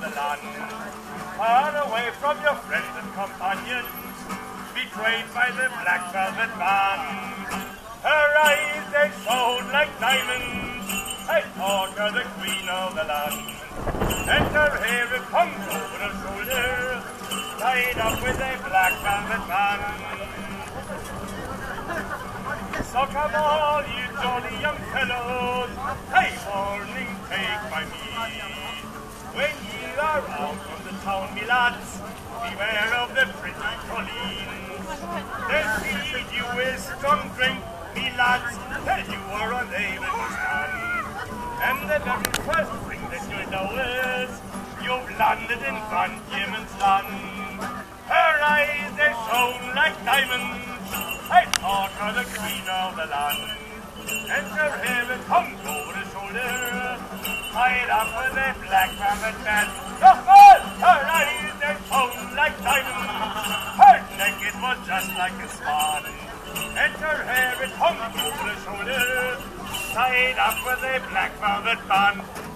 the land. Far away from your friends and companions, betrayed by the black velvet band. Her eyes, they shone like diamonds, I thought her the queen of the land. And her hair, it hung over her shoulder, tied up with a black velvet band. So come all you jolly young fellows, When ye are out from the town, me lads, beware of the pretty colleens. They'll feed you with strong drink, me lads, till you are unable to stand. And the very first spring that you're is, you've landed in Van Diemen's land. Her eyes, they shone like diamonds, I thought her the queen of the land. And her hair it hung tied up with a black velvet band. Oh, oh, her eyes they shone like diamonds, her neck it was just like a swan. And her hair it hung over her shoulder, tied up with a black velvet band.